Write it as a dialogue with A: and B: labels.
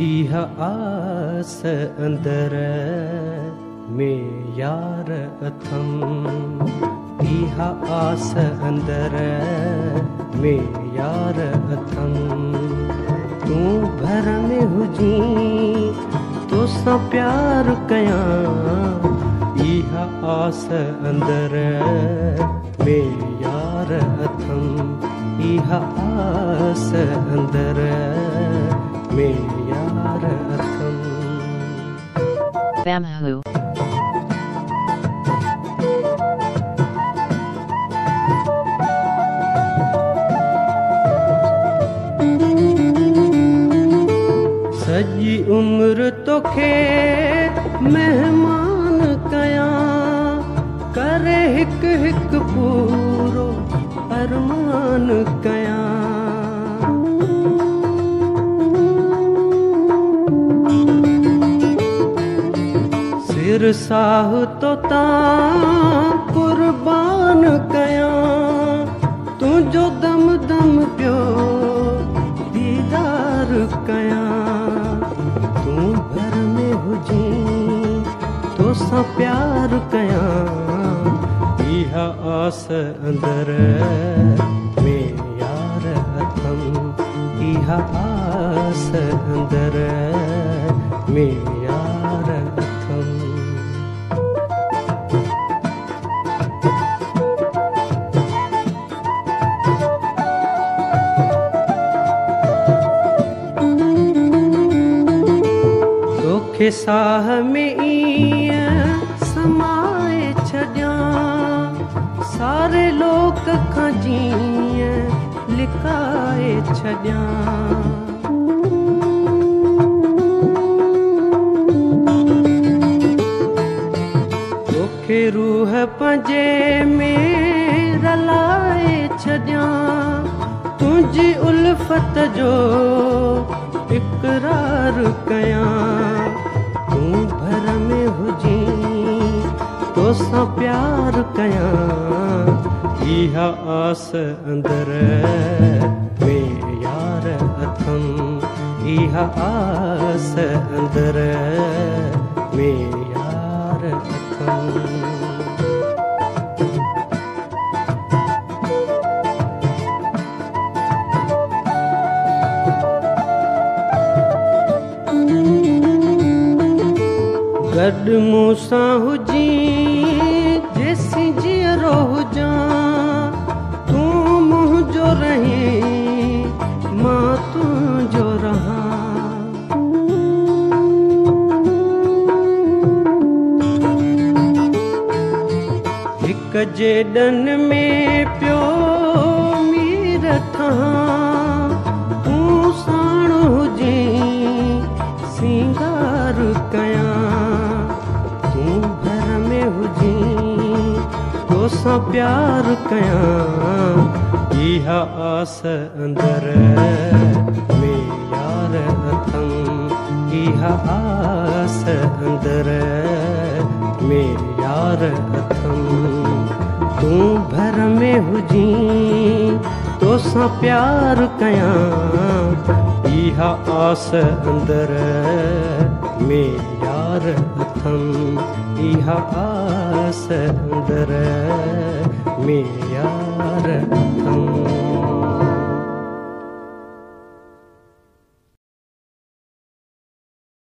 A: इहा आस अंदर में यार अथम। इहा आस अंदर में यार अथम। तूं घर में हुजी तोसां प्यार कयां आस अंदर में यार अथम इहा आस अंदर में यार अथम. सॼी उमिरि तोखे महिमान हिकु हिकु पूरो अरमान कयां सिर साह तो तां कुर्बान कयां तुंहिंजो दम दम पियो दीदार कयां तूं घर में हुजी तोसां प्यार कयां इहा आस अंदर में यार अथम इहा आस अंदर में यार तोखे साह में لڪائي ڇڏيان توکي روهه پنهنجي ۾ رلائي ڇڏيان تنهنجي الفت جو اقرار ڪيان. تون ڀر ۾ هجي تو سان پيار اها آس اندر ۾ يار اٿم. اها آس اندر ۾ يار اٿم. گڏ مون سان هجي جي ڏن ۾ پيو مير تون ساڻ هجي سنگار ڪيان. تون گهر ۾ هجي تو سان پيار ڪيان. اها آس اندر ۾ يار اٿم اها آس اندر ۾ يار اٿم तूं घर में हुजी तोसां प्यार कयां। इहा आस अंदर में यार अथम इहा आस अंदर में यार अथम